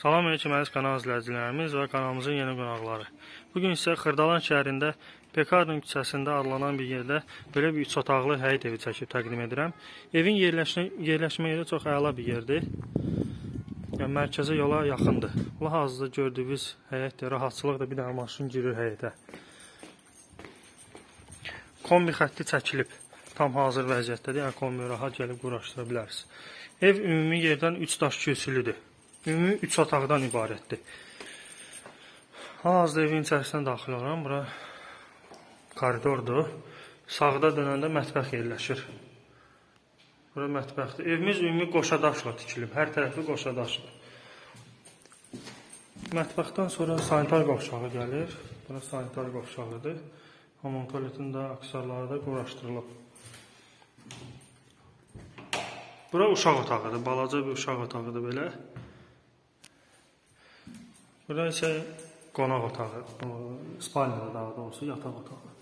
Salam aleyküm əziz kanal izləyicilərimiz və kanalımızın yeni qonaqları. Bugün isə Xırdalan şəhərində Pekardın küçəsində adlanan bir yerdə belə bir üç otaqlı həyət evi çəkib təqdim edirəm. Evin yerləşmə, yerləşmə yeri çox əla bir yerdir. Yəni mərkəzə yola yaxındır. Hal-hazırda gördüyünüz həyətdə rahatçılıqla bir dənə maşın girir həyətə. Kombi xətti çəkilib. Tam hazır vəziyyətdədir. Yəni kombi rahat gəlib quraşdıra bilərsiniz. Ev ümumi yerdən 3 daş kürsülüdür. Ümumi 3 otaqdan ibarətdir. Hal-hazırda evin içərisinə daxil oluram. Bura koridordur. Sağda dönəndə mətbəx yerləşir. Bura mətbəxdir. Evimiz ümumi qoşadaşla tikilib. Hər tərəfi qoşadaşdır. Mətbəxdən sonra sanitar qovşağı gəlir. Bura sanitar qovşağıdır. Hamam tualetin də aksarları da quraşdırılıb. Bura uşaq otağıdır. Balaca bir uşaq otağıdır belə. Bura isə qonaq otağı, spalnada daha doğrusu yataq otağı.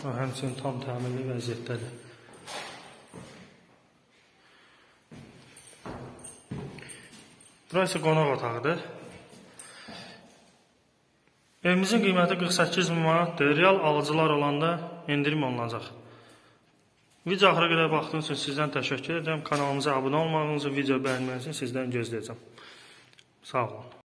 O həmçinin tam təmirli vəziyyətdədir. Bura isə qonaq otağıdır. Evimizin qiyməti 48 min manatdır. Real alıcılar olanda endirim olunacaq. Video axıra qədər baxdığınız üçün sizdən təşəkkür edirəm. Kanalımıza abunə olmağınızı, video bəyənməyinizi sizdən gözləyəcəm. Sağ olun.